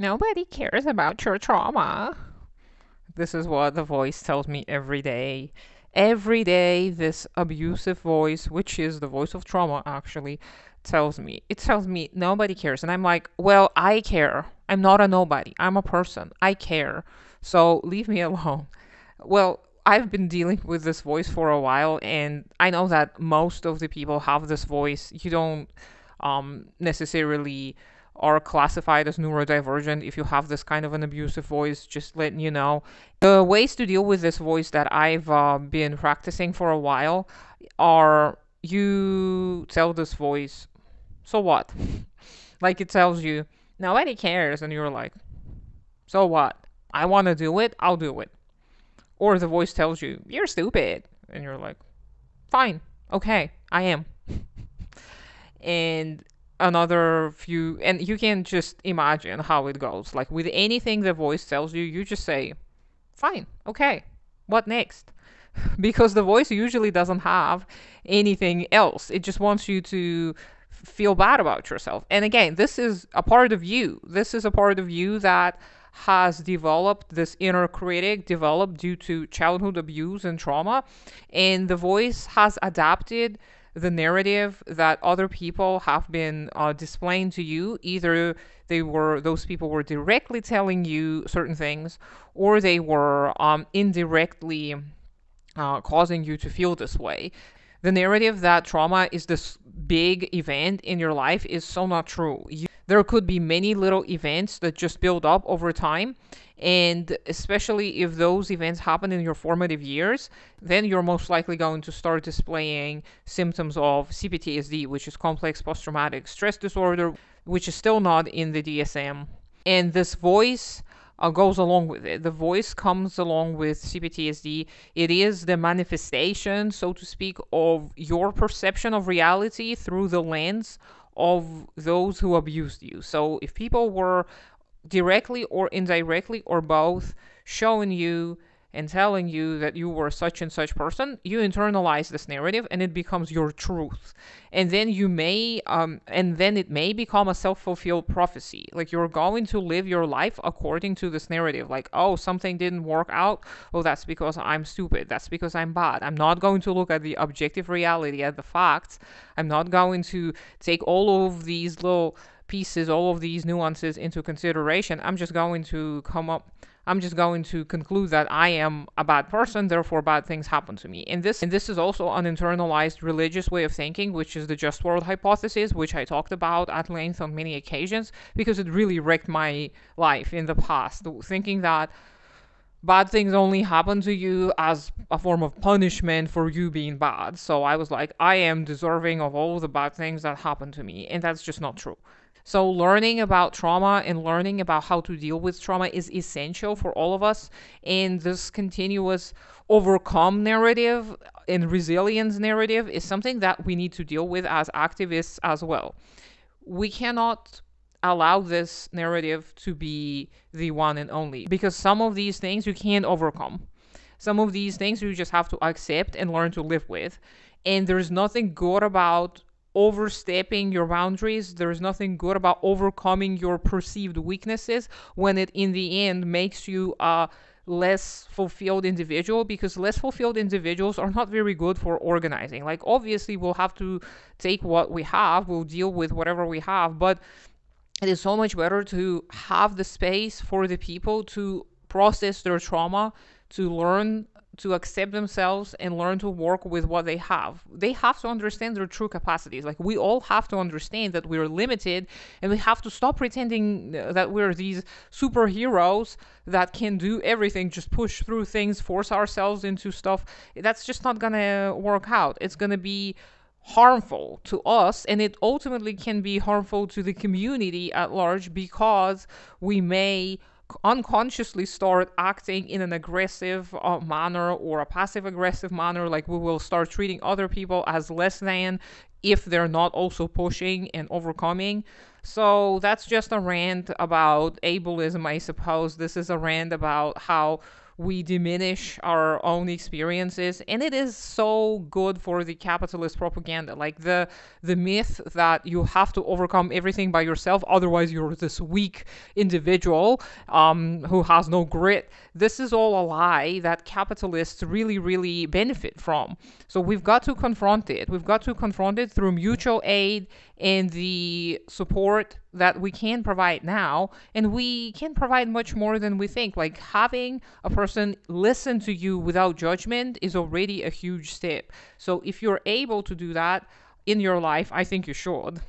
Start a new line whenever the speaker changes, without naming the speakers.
Nobody cares about your trauma. This is what the voice tells me every day. Every day, this abusive voice, which is the voice of trauma actually, tells me. It tells me nobody cares. And I'm like, well, I care. I'm not a nobody. I'm a person. I care. So leave me alone. Well, I've been dealing with this voice for a while, and I know that most of the people have this voice. You don't um, necessarily are classified as neurodivergent if you have this kind of an abusive voice, just letting you know. The ways to deal with this voice that I've uh, been practicing for a while are you tell this voice, so what? like it tells you, nobody cares, and you're like, so what? I want to do it, I'll do it. Or the voice tells you, you're stupid, and you're like, fine, okay, I am. and another few and you can just imagine how it goes. Like with anything the voice tells you you just say fine okay what next? Because the voice usually doesn't have anything else. It just wants you to feel bad about yourself. And again this is a part of you. This is a part of you that has developed this inner critic developed due to childhood abuse and trauma. And the voice has adapted the narrative that other people have been uh, displaying to you. Either they were those people were directly telling you certain things, or they were um, indirectly uh, causing you to feel this way. The narrative that trauma is this big event in your life is so not true. You, there could be many little events that just build up over time and especially if those events happen in your formative years, then you're most likely going to start displaying symptoms of CPTSD, which is complex post traumatic stress disorder, which is still not in the DSM. And this voice uh, goes along with it. The voice comes along with CPTSD. It is the manifestation, so to speak, of your perception of reality through the lens of those who abused you. So if people were directly or indirectly or both showing you and telling you that you were such and such person, you internalize this narrative and it becomes your truth. And then you may, um, and then it may become a self fulfilled prophecy. Like you're going to live your life according to this narrative. Like, oh, something didn't work out. Oh, that's because I'm stupid. That's because I'm bad. I'm not going to look at the objective reality, at the facts. I'm not going to take all of these little pieces all of these nuances into consideration, I'm just going to come up I'm just going to conclude that I am a bad person, therefore bad things happen to me. And this and this is also an internalized religious way of thinking, which is the just world hypothesis, which I talked about at length on many occasions, because it really wrecked my life in the past. Thinking that bad things only happen to you as a form of punishment for you being bad. So I was like, I am deserving of all the bad things that happen to me. And that's just not true. So, learning about trauma and learning about how to deal with trauma is essential for all of us. And this continuous overcome narrative and resilience narrative is something that we need to deal with as activists as well. We cannot allow this narrative to be the one and only because some of these things you can't overcome. Some of these things you just have to accept and learn to live with. And there's nothing good about overstepping your boundaries. There's nothing good about overcoming your perceived weaknesses when it in the end makes you a less fulfilled individual because less fulfilled individuals are not very good for organizing. Like obviously we'll have to take what we have, we'll deal with whatever we have, but it is so much better to have the space for the people to process their trauma, to learn to accept themselves and learn to work with what they have. They have to understand their true capacities. Like we all have to understand that we're limited and we have to stop pretending uh, that we're these superheroes that can do everything, just push through things, force ourselves into stuff. That's just not going to work out. It's going to be harmful to us and it ultimately can be harmful to the community at large because we may unconsciously start acting in an aggressive uh, manner or a passive aggressive manner like we will start treating other people as less than if they're not also pushing and overcoming. So that's just a rant about ableism i suppose. This is a rant about how we diminish our own experiences and it is so good for the capitalist propaganda like the the myth that you have to overcome everything by yourself otherwise you're this weak individual um, who has no grit. This is all a lie that capitalists really really benefit from. So we've got to confront it. We've got to confront it through mutual aid and the support that we can provide now and we can provide much more than we think. Like having a person listen to you without judgment is already a huge step. So if you're able to do that in your life i think you should